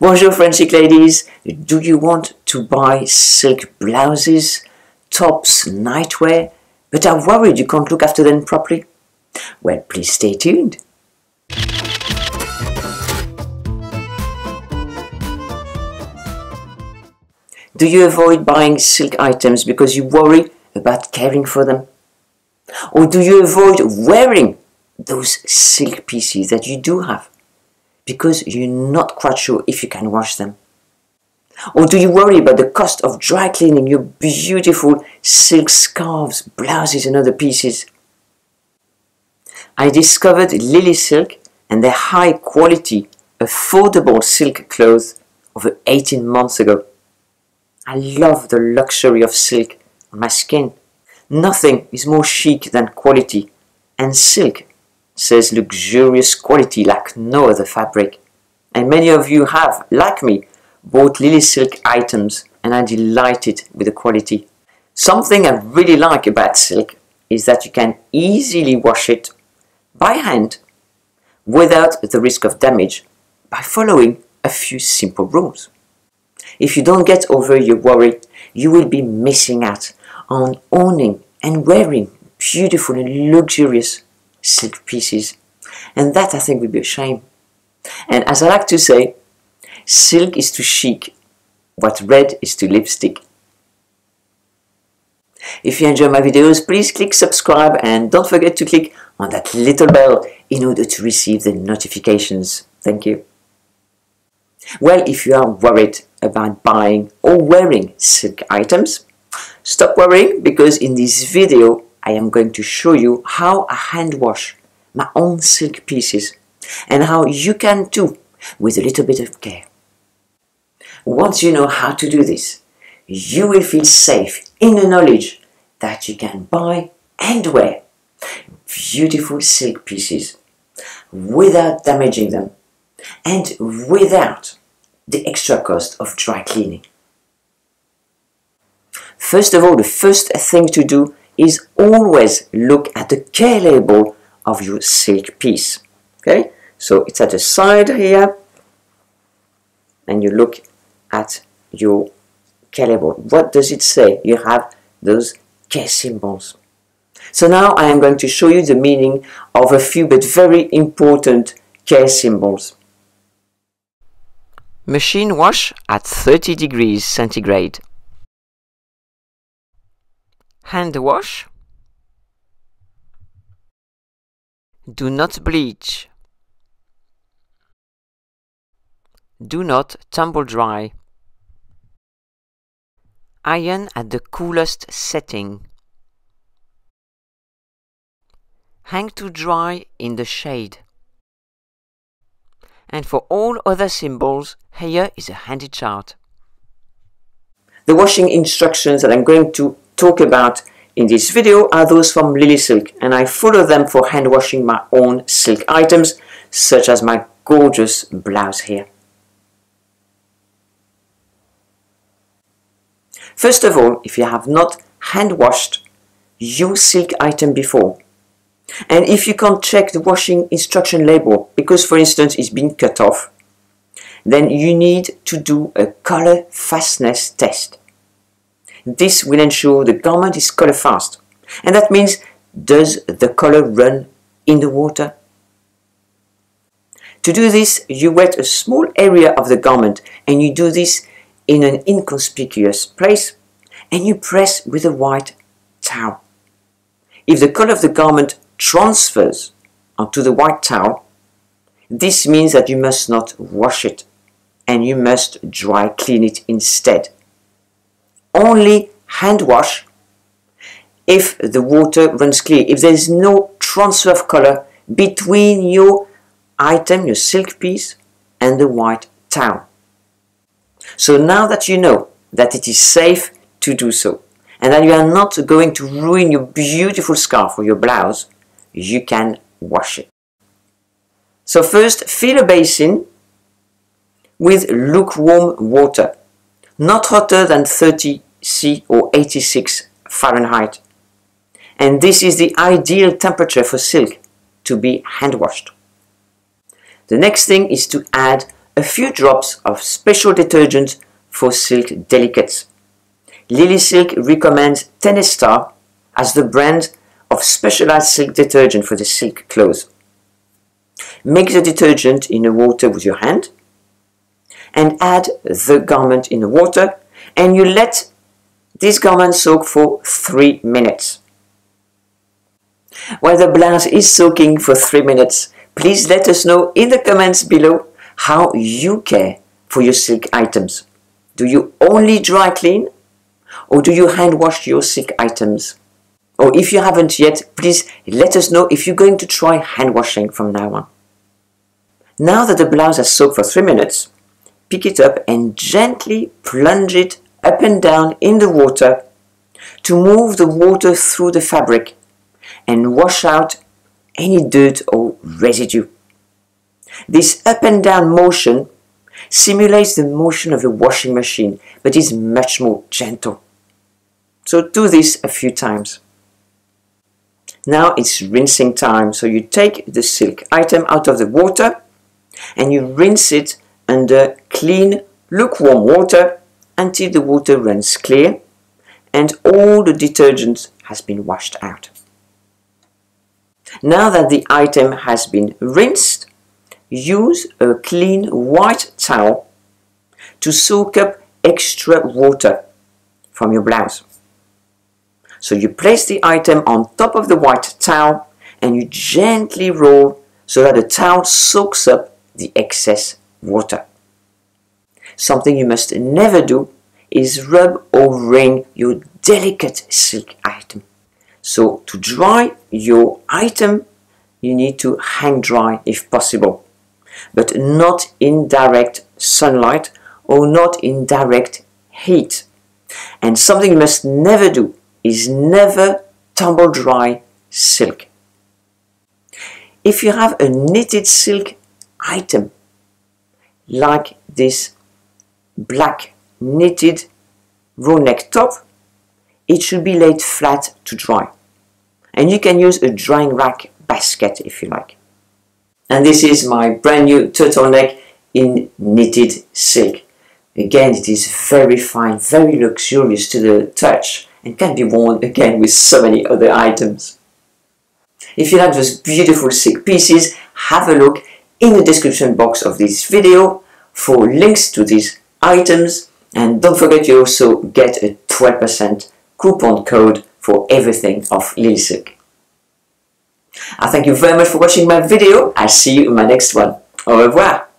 Bonjour French ladies. Do you want to buy silk blouses, tops, nightwear, but are worried you can't look after them properly? Well, please stay tuned. Do you avoid buying silk items because you worry about caring for them? Or do you avoid wearing those silk pieces that you do have because you're not quite sure if you can wash them? Or do you worry about the cost of dry cleaning your beautiful silk scarves, blouses and other pieces? I discovered Lilysilk and their high quality, affordable silk clothes over 18 months ago. I love the luxury of silk on my skin. Nothing is more chic than quality, and silk says luxurious quality like no other fabric. And many of you have, like me, bought Lilysilk items and are delighted with the quality. Something I really like about silk is that you can easily wash it by hand without the risk of damage by following a few simple rules. If you don't get over your worry, you will be missing out on owning and wearing beautiful and luxurious silk pieces. And that I think would be a shame. And as I like to say, silk is to chic what red is to lipstick. If you enjoy my videos, please click subscribe and don't forget to click on that little bell in order to receive the notifications. Thank you. Well, if you are worried about buying or wearing silk items, stop worrying because in this video I am going to show you how I hand wash my own silk pieces and how you can too with a little bit of care. Once you know how to do this, you will feel safe in the knowledge that you can buy and wear beautiful silk pieces without damaging them and without the extra cost of dry cleaning. First of all, the first thing to do is always look at the care label of your silk piece. Okay, so it's at the side here, and you look at your care label. What does it say? You have those care symbols. So now I am going to show you the meaning of a few but very important care symbols. Machine wash at 30 degrees centigrade. Hand wash. Do not bleach. Do not tumble dry. Iron at the coolest setting. Hang to dry in the shade. And for all other symbols, here is a handy chart. The washing instructions that I'm going to talk about in this video are those from Lilysilk and I follow them for hand washing my own silk items such as my gorgeous blouse here. First of all, if you have not hand washed your silk item before, and if you can't check the washing instruction label because for instance it's been cut off, then you need to do a color fastness test. This will ensure the garment is color fast. And that means, does the color run in the water? To do this, you wet a small area of the garment and you do this in an inconspicuous place and you press with a white towel. If the color of the garment transfers onto the white towel, this means that you must not wash it and you must dry clean it instead. Only hand wash if the water runs clear, if there is no transfer of color between your item, your silk piece, and the white towel. So now that you know that it is safe to do so, and that you are not going to ruin your beautiful scarf or your blouse, you can wash it. So first, fill a basin with lukewarm water, not hotter than 30 C or 86 Fahrenheit. And this is the ideal temperature for silk to be hand washed. The next thing is to add a few drops of special detergent for silk delicates. Lilysilk recommends Tenestar as the brand of specialized silk detergent for the silk clothes. Mix the detergent in the water with your hand and add the garment in the water and you let this garment soak for 3 minutes. While the blouse is soaking for 3 minutes, please let us know in the comments below how you care for your silk items. Do you only dry clean or do you hand wash your silk items? Or if you haven't yet, please let us know if you're going to try hand washing from now on. Now that the blouse has soaked for 3 minutes, pick it up and gently plunge it up and down in the water to move the water through the fabric and wash out any dirt or residue. This up and down motion simulates the motion of a washing machine but is much more gentle. So do this a few times. Now it's rinsing time, so you take the silk item out of the water and you rinse it under uh, clean lukewarm water until the water runs clear and all the detergent has been washed out. Now that the item has been rinsed, use a clean white towel to soak up extra water from your blouse. So you place the item on top of the white towel and you gently roll so that the towel soaks up the excess water. Something you must never do is rub or wring your delicate silk item. So to dry your item, you need to hang dry if possible, but not in direct sunlight or not in direct heat. And something you must never do is never tumble dry silk. If you have a knitted silk item, like this black knitted roll neck top, it should be laid flat to dry. And you can use a drying rack basket if you like. And this is my brand new turtleneck in knitted silk. Again, it is very fine, very luxurious to the touch and can be worn again with so many other items. If you like those beautiful silk pieces, have a look in the description box of this video for links to these items and don't forget you also get a 12% coupon code for everything of Lily I thank you very much for watching my video. I'll see you in my next one. Au revoir.